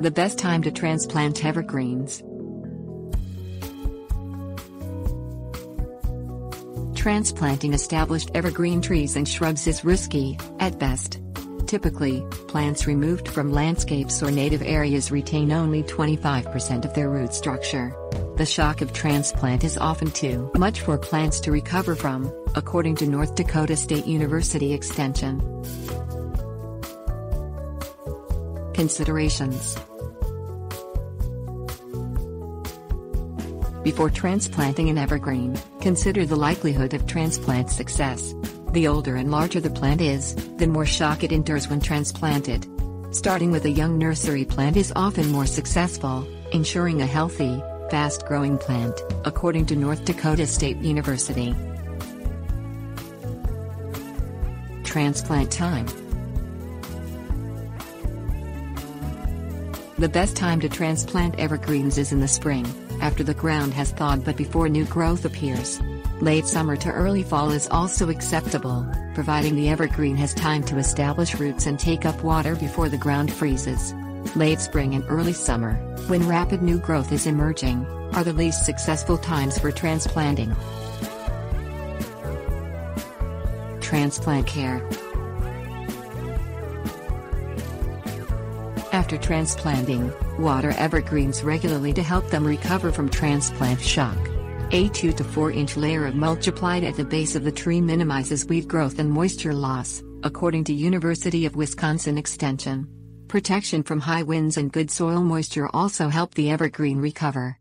The best time to transplant evergreens. Transplanting established evergreen trees and shrubs is risky, at best. Typically, plants removed from landscapes or native areas retain only 25% of their root structure. The shock of transplant is often too much for plants to recover from, according to North Dakota State University Extension. Considerations Before transplanting an evergreen, consider the likelihood of transplant success. The older and larger the plant is, the more shock it endures when transplanted. Starting with a young nursery plant is often more successful, ensuring a healthy, fast growing plant, according to North Dakota State University. Transplant time The best time to transplant evergreens is in the spring, after the ground has thawed but before new growth appears. Late summer to early fall is also acceptable, providing the evergreen has time to establish roots and take up water before the ground freezes. Late spring and early summer, when rapid new growth is emerging, are the least successful times for transplanting. Transplant care After transplanting, water evergreens regularly to help them recover from transplant shock. A 2 to 4 inch layer of mulch applied at the base of the tree minimizes weed growth and moisture loss, according to University of Wisconsin Extension. Protection from high winds and good soil moisture also help the evergreen recover.